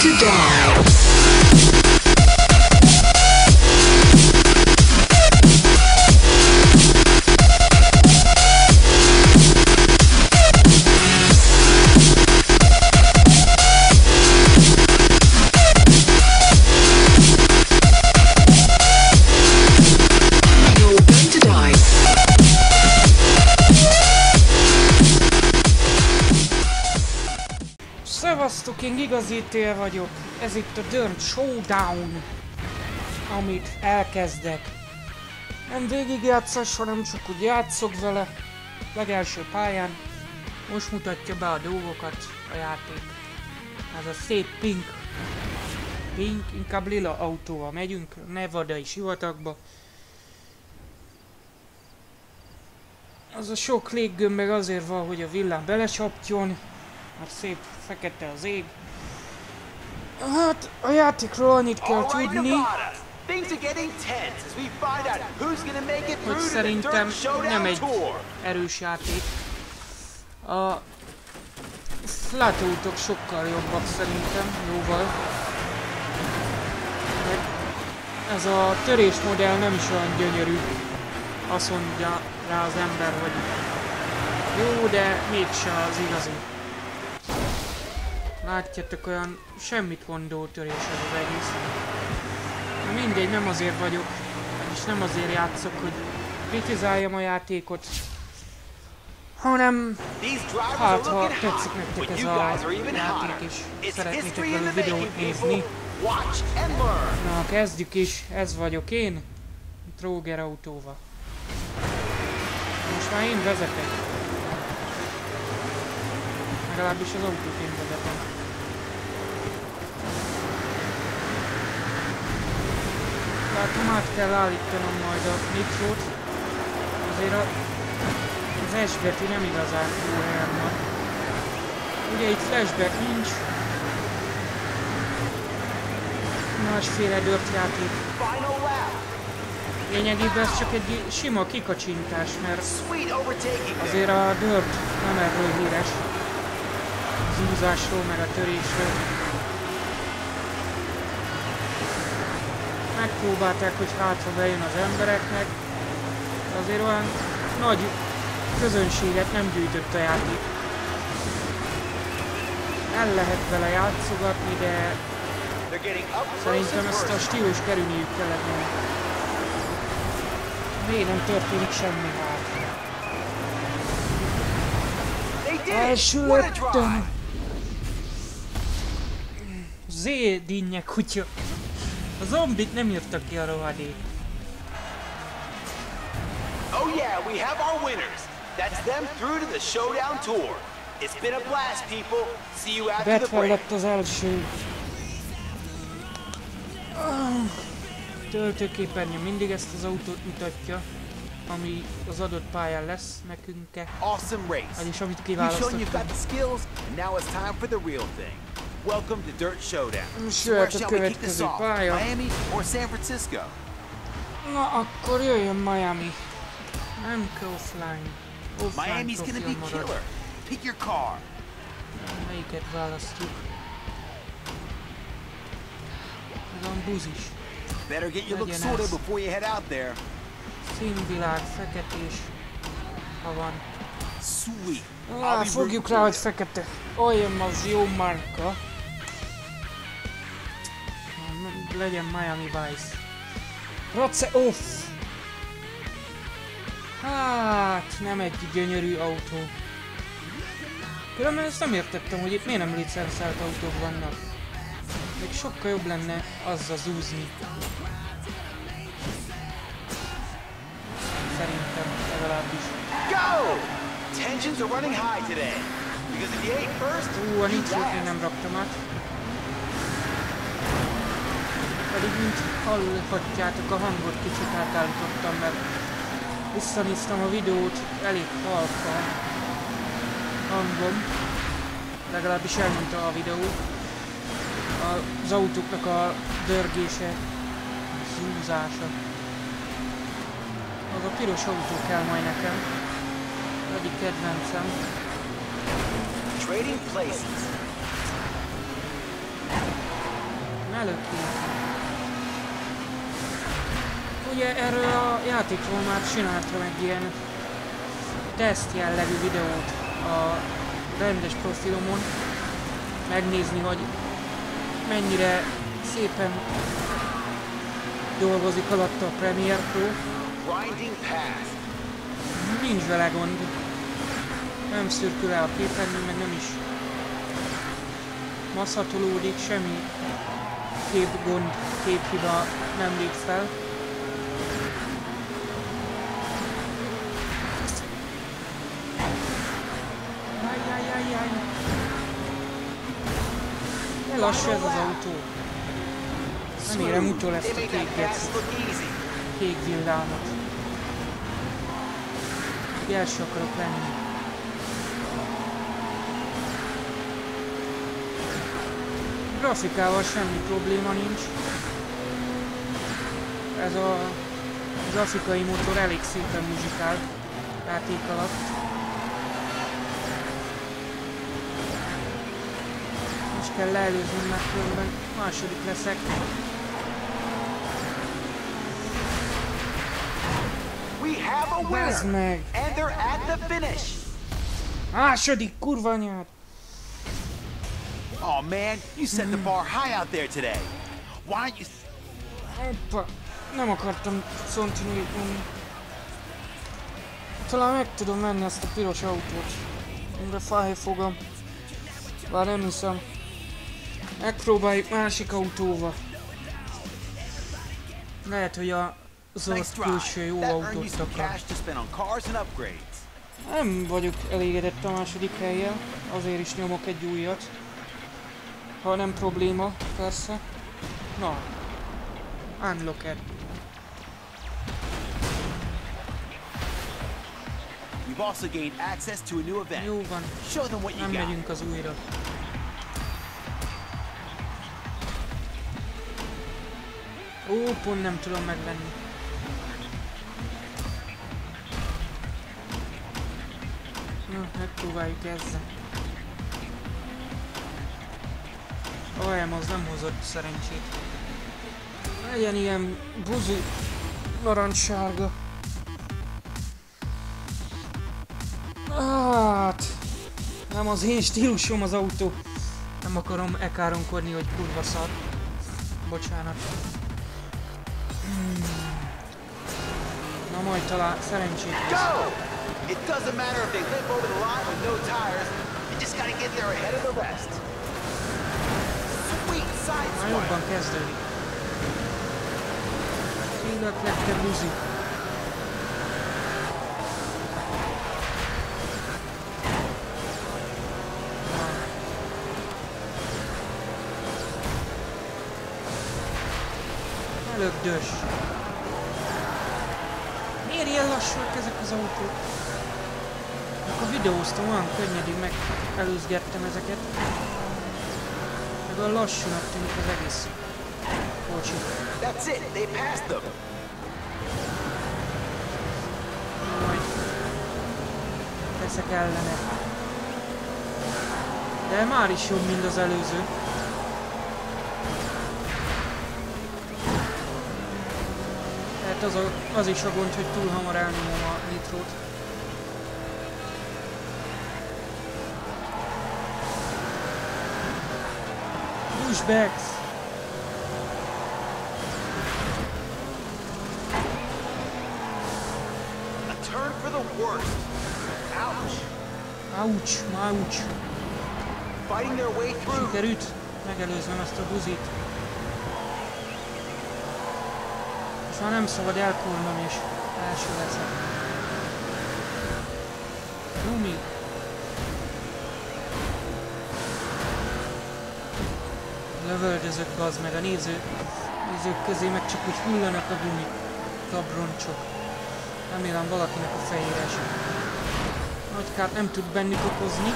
to die. Szevasztok, én Gigazitél vagyok. Ez itt a Dirt Showdown, amit elkezdek. Nem végigjátszás, hanem csak úgy játszok vele. Legelső pályán. Most mutatja be a dolgokat a játék. Ez a szép pink. Pink, inkább lila autóval megyünk, Nevadai sivatagba. Az a sok léggömb meg azért van, hogy a villám belecsapjon, mert szép fekete az ég. Hát, a játékról annyit kell tudni, hogy szerintem nem egy erős játék. A látóutok sokkal jobbak szerintem, jóval. Meg ez a törés modell nem is olyan gyönyörű. Azt mondja rá az ember, hogy jó, de mégse az igazi. Látjátok, olyan semmit mondó törés ez az egész. Na mindegy, nem azért vagyok, és nem azért játszok, hogy kritizáljam a játékot, hanem hát ha tetszik nektek ez a játék és szeretnétek the videót nézni, na kezdjük is, ez vagyok én, Tróger autóval. Most már én vezetek. Legalábbis az autót én vezetem. Látom, át kell állítanom majd a nitrót. Azért a, az S betű nem igazán jó van. Ugye itt flashback nincs. Másféle dört játék. Lényegében ez csak egy sima kikacsintás, mert azért a dört nem erről híres. Az húzásról, meg a törésről. Megpróbálták, hogy hátra bejön az embereknek, azért olyan nagy közönséget nem gyűjtött a játék. El lehet vele játszogatni, de Szerintem ezt a stílus kerülniük kellett volna. Miért nem történik semmi hát? They did it. Első What a drive. lettem! Zé, dinnye kutya! A zombit nem írtak ki a rohadék. Oh yeah, we have our winners. That's them through to the Showdown Tour. It's been a blast, people. See you after the break. lett az első. Ah, Töltőképernyő mindig ezt az autót mutatja, ami az adott pályán lesz nekünk-e, Awesome race. vagyis amit You've shown you've got kiválasztottunk. Welcome to Dirt Showdown. Jöhet a következő pálya. Miami or San Francisco? Na, akkor jöjjön Miami. Nem kell offline. Offline Miami's gonna be marad. killer. Pick your car. Melyiket választjuk? Van buzis. Better get your look sorted before you head out there. Színvilág, feketés. Ha van. Sweet. Á, be fogjuk rá, hogy fekete. Olyan az jó márka. Legyen Miami Vice. Race off! Hát, nem egy gyönyörű autó. Különben ezt nem értettem, hogy itt miért nem licenszált autók vannak. Még sokkal jobb lenne azzal zúzni. Szerintem legalábbis. Go! Tensions are running high today. Because if you ain't first, Ú, a last. nem raktam át. Pedig mint hallhatjátok a hangot kicsit átállítottam, mert visszanéztem a videót, elég halka hangom. Legalábbis elmondta a videó. Az autóknak a dörgése, zúzása. Az a piros autó kell majd nekem. Egyik kedvencem. Trading places. Előkészít. Ugye erről a játékról már csináltam egy ilyen teszt jellegű videót a rendes profilomon. Megnézni, hogy mennyire szépen dolgozik alatta a Premiere Pro. Nincs vele gond. Nem szürkül el a képernyő, meg nem is maszatolódik, semmi képgond, képhiba nem lép fel. Ajjajajjaj. De lassú ez az autó. Remélem utol ezt a made kék villámot. Első akarok lenni. Grafikával semmi probléma nincs. Ez a grafikai motor elég szépen muzsikál játék alatt. Kell leelőzni, mert különben második leszek. We have a Bazd winner. meg! And they're at the finish. Második kurva anyád! Oh man, you set the bar high out there today. Why don't you? Hoppa! Nem akartam szontinőit menni. Talán meg tudom venni ezt a piros autót. Amire fáj fogom. Bár nem hiszem. Megpróbáljuk másik autóval. Lehet, hogy a zöld külső jó autót akar. Nem vagyok elégedett a második helyen, azért is nyomok egy újat. Ha nem probléma, persze. Na. Unlocked. You've also gained access to a new event. Jó van, Show them what you nem megyünk az újra. Ó, pont nem tudom megvenni. Na, megpróbáljuk ezzel. A vajem az nem hozott szerencsét. Legyen ilyen buzi narancssárga. Hát... Nem az én stílusom az autó. Nem akarom ekáronkodni, hogy kurva szar. Bocsánat. Hmm. Na majd talán szerencsét lesz. Go! It doesn't matter if they limp over the line with no tires. You just gotta get there ahead of the rest. Sweet side Már swipe. jobban kezdődik. Tényleg lettem buzi. Elögdös. Miért ilyen lassúak ezek az autók? Akkor videóztam, olyan könnyedén meg előzgettem ezeket. Meg olyan lassúnak tűnik az egész kocsi. That's it. They passed them. Majd teszek ellene. De már is jobb, mint az előző. Tehát az, a, az is a gond, hogy túl hamar elnyomom a nitrót. Pushbacks! A turn for the worst. Ouch. Ouch, ouch. Fighting their way through. Sikerült megelőznem ezt a buzit. Már nem szabad elkolnom és első leszek. Gumi. Lövöldözök az meg a néző, nézők közé meg csak úgy hullanak a gumi kabroncsok. Remélem valakinek a fejére esik. Nagy kárt nem tud bennük okozni.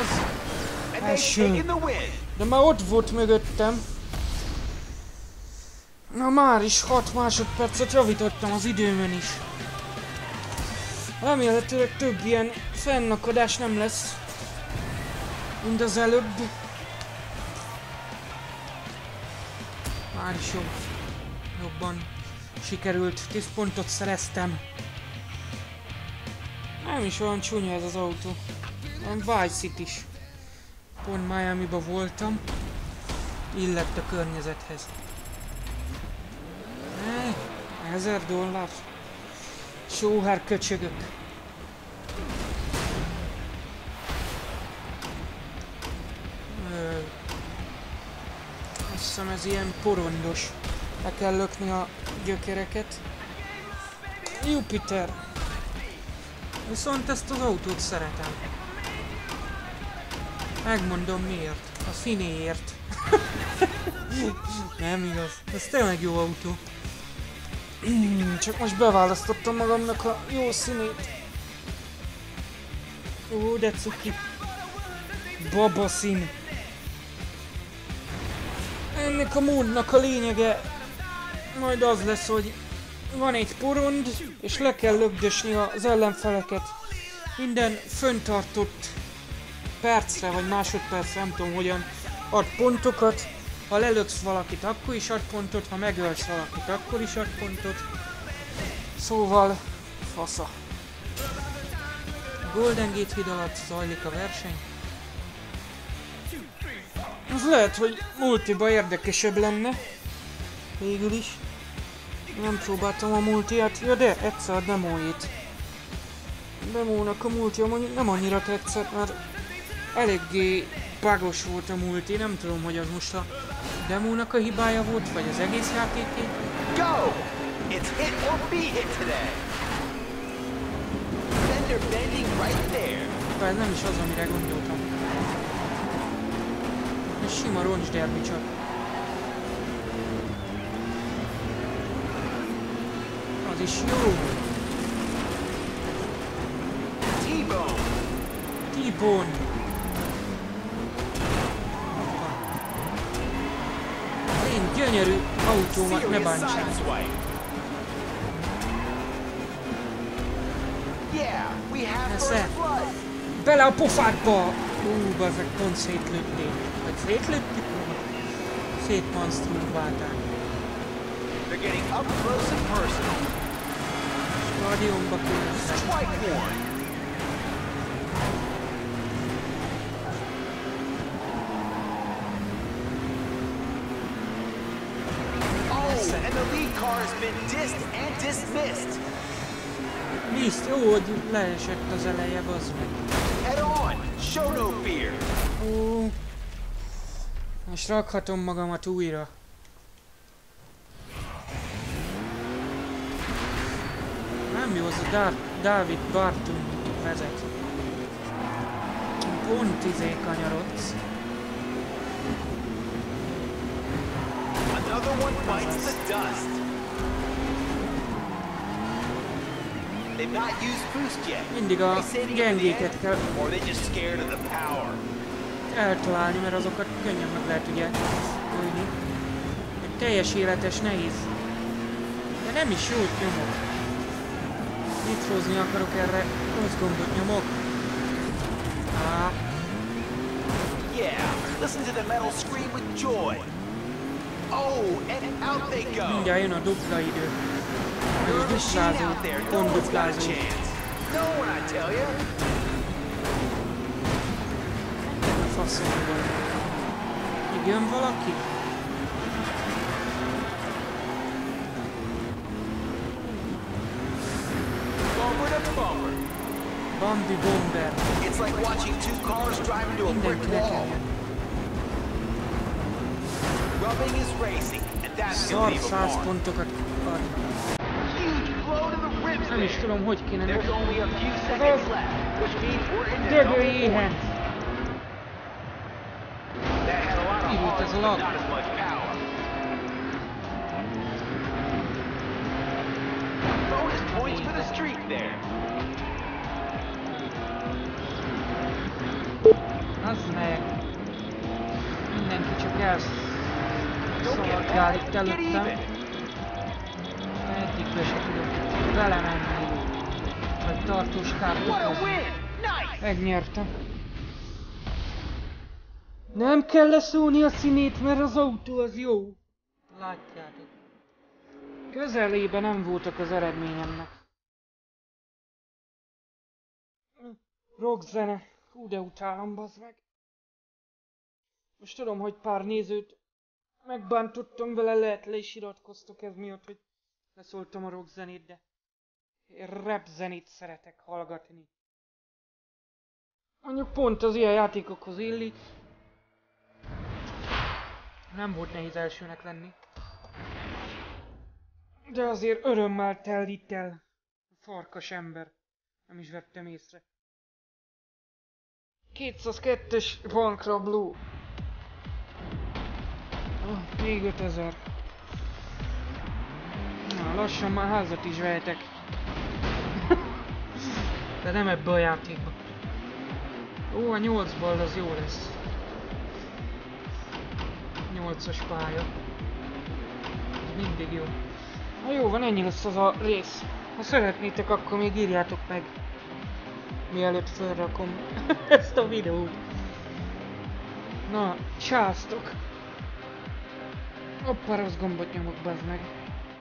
Az. Első. De már ott volt mögöttem. Na már is 6 másodpercet javítottam az időmön is. Remélhetőleg több ilyen fennakadás nem lesz, mint az előbb. Már is jobb, jobban sikerült, 10 pontot szereztem. Nem is olyan csúnya ez az autó, olyan Vice City is. Pont Miami-ba voltam, illett a környezethez. Ezer dollár. Sóhár köcsögök. Azt hiszem ez ilyen porondos. Le kell lökni a gyökereket. Jupiter. Viszont ezt az autót szeretem. Megmondom miért. A színéért. Nem igaz. Ez tényleg jó autó. Csak most beválasztottam magamnak a jó színét. Ó, de cuki. Baba szín. Ennek a módnak a lényege majd az lesz, hogy van egy porond, és le kell lögdösni az ellenfeleket. Minden föntartott percre vagy másodpercre, nem tudom hogyan, ad pontokat. Ha lelöksz valakit, akkor is ad pontot, ha megölsz valakit, akkor is ad pontot. Szóval, fasza. Golden Gate híd alatt zajlik a verseny. Az lehet, hogy multiba érdekesebb lenne. Végül is. Nem próbáltam a multiát, ja de egyszer a demóit. A demónak a multia mondjuk nem annyira tetszett, mert eléggé bugos volt a multi, nem tudom, hogy az most a demónak a hibája volt, vagy az egész játéké. Go! It's hit or be hit today. Fender bending right there. De ez nem is az, amire gondoltam. Ez sima roncsderbi csak. Az is jó. T-bone. T-Bone. Én gyönyörű autómat ne bántsák. blood. Bele a pofádba! Ú, bazzeg, pont szétlőtték. Vagy szétlőtték? Szétmonstruálták. They're getting up close and personal. Stadionba küldtek. Lead car has been dissed and dismissed. Liszt, jó, hogy leesett az eleje, bazd meg. Head on. Show no fear. Ó, most rakhatom magamat újra. Nem jó, az a Dar David Barton vezet. Pont izé kanyarodsz. Another one bites the dust. They've not used boost yet. Mindig a gyengéket kell or they just scared of the power. eltalálni, mert azokat könnyen meg lehet ugye ölni. Egy teljes életes nehéz. De nem is jót nyomok. Nitrózni akarok erre, rossz gombot nyomok. Á, Yeah, listen to the metal scream with joy. Oh, and out they go. mindjárt jön a dupla idő. You're a Ez machine duplázó, out there. No one's got a konduplázó. chance. No one, I tell you. A faszomban. Még jön valaki? Bumper to bumper. Bambi Bomber. It's like watching two cars drive into a brick Mindenki nekem wall. Rubbing is racing, and that's gonna leave a mark. pontokat adni. Huge blow to the ribs Nem is there. tudom, hogy kéne There's only a few seconds left, which means we're in the double éhen. That had a lot of heart, but not as much power. Bonus points for the streak there. Az meg. Mindenki csak elsz. Szaladgál mad, itt előttem. even. Eddig be se tudok belemenni. Vagy tartós! Megnyertem. Nem kell leszólni a színét, mert az autó az jó. Látjátok. Közelében nem voltak az eredményemnek. Rock zene. Hú, de utálom, bazd meg. Most tudom, hogy pár nézőt megbántottam vele, lehet le is iratkoztok ez miatt, hogy leszóltam a rock zenét, de én rap zenét szeretek hallgatni. Mondjuk pont az ilyen játékokhoz illik. Nem volt nehéz elsőnek lenni. De azért örömmel telik el. Farkas ember. Nem is vettem észre. 202-es bankrabló. Oh, még 5000. Na, lassan már házat is vehetek. De nem ebbe a játékba. Ó, a 8 bal az jó lesz. 8-as pálya. Mindig jó. Na jó van, ennyi lesz az a rész. Ha szeretnétek, akkor még írjátok meg. Mielőtt felrakom ezt a videót. Na, császtok! Hoppa, rossz gombot nyomok, bazd meg.